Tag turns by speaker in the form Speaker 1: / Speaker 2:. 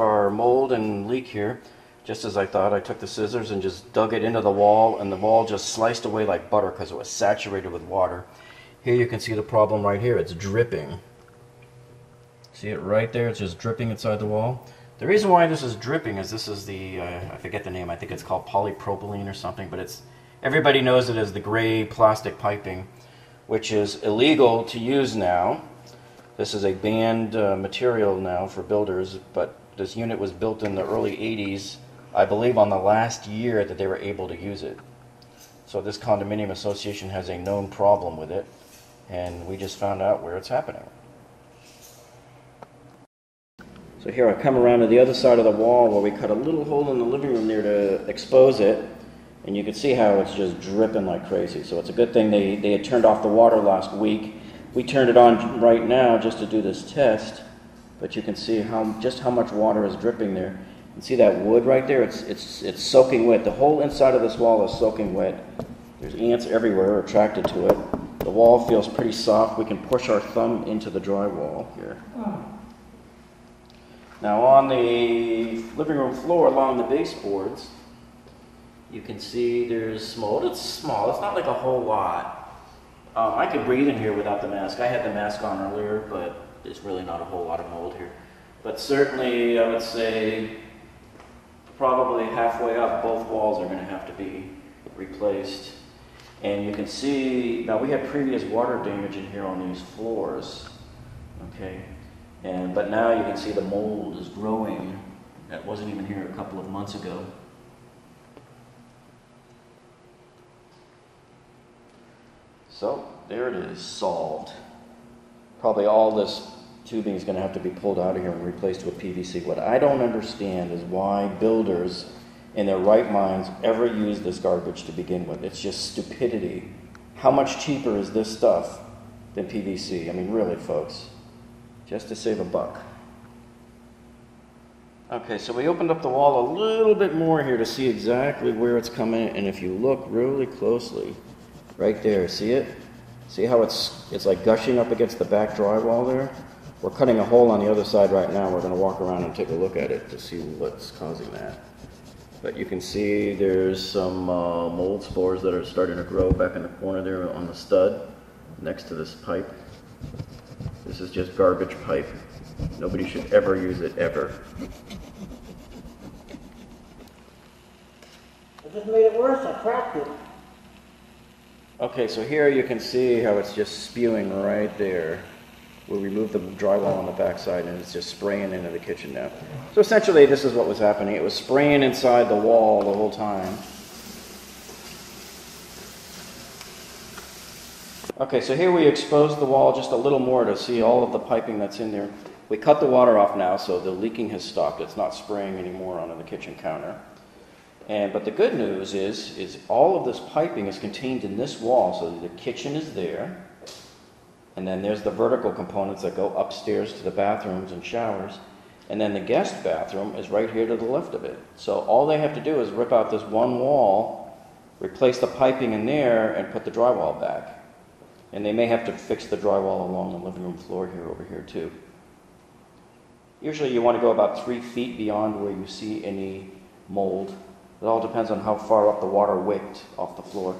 Speaker 1: our mold and leak here. Just as I thought, I took the scissors and just dug it into the wall, and the wall just sliced away like butter because it was saturated with water. Here you can see the problem right here. It's dripping. See it right there? It's just dripping inside the wall. The reason why this is dripping is this is the, uh, I forget the name, I think it's called polypropylene or something, but it's, everybody knows it as the gray plastic piping, which is illegal to use now. This is a banned uh, material now for builders, but this unit was built in the early 80s, I believe on the last year that they were able to use it. So this condominium association has a known problem with it, and we just found out where it's happening. So here I come around to the other side of the wall where we cut a little hole in the living room there to expose it. And you can see how it's just dripping like crazy. So it's a good thing they, they had turned off the water last week. We turned it on right now just to do this test. But you can see how just how much water is dripping there. You see that wood right there? It's, it's, it's soaking wet. The whole inside of this wall is soaking wet. There's ants everywhere attracted to it. The wall feels pretty soft. We can push our thumb into the drywall here. Now on the living room floor along the baseboards, you can see there's mold. It's small. It's not like a whole lot. Um, I could breathe in here without the mask. I had the mask on earlier, but there's really not a whole lot of mold here. But certainly, I would say probably halfway up, both walls are going to have to be replaced. And you can see, now we had previous water damage in here on these floors. Okay, and, but now you can see the mold is growing. That wasn't even here a couple of months ago. So there it is, solved. Probably all this tubing is going to have to be pulled out of here and replaced with PVC. What I don't understand is why builders in their right minds ever use this garbage to begin with. It's just stupidity. How much cheaper is this stuff than PVC? I mean, really, folks just to save a buck. Okay, so we opened up the wall a little bit more here to see exactly where it's coming, and if you look really closely, right there, see it? See how it's, it's like gushing up against the back drywall there? We're cutting a hole on the other side right now. We're going to walk around and take a look at it to see what's causing that. But you can see there's some uh, mold spores that are starting to grow back in the corner there on the stud next to this pipe. This is just garbage pipe. Nobody should ever use it, ever.
Speaker 2: I just made it worse. I cracked it.
Speaker 1: Okay, so here you can see how it's just spewing right there. We removed the drywall on the backside and it's just spraying into the kitchen now. So essentially this is what was happening. It was spraying inside the wall the whole time. Okay, so here we exposed the wall just a little more to see all of the piping that's in there. We cut the water off now, so the leaking has stopped. It's not spraying anymore onto the kitchen counter. And, but the good news is, is all of this piping is contained in this wall, so the kitchen is there. And then there's the vertical components that go upstairs to the bathrooms and showers. And then the guest bathroom is right here to the left of it. So all they have to do is rip out this one wall, replace the piping in there, and put the drywall back. And they may have to fix the drywall along the living room floor here over here too. Usually you want to go about three feet beyond where you see any mold. It all depends on how far up the water wicked off the floor.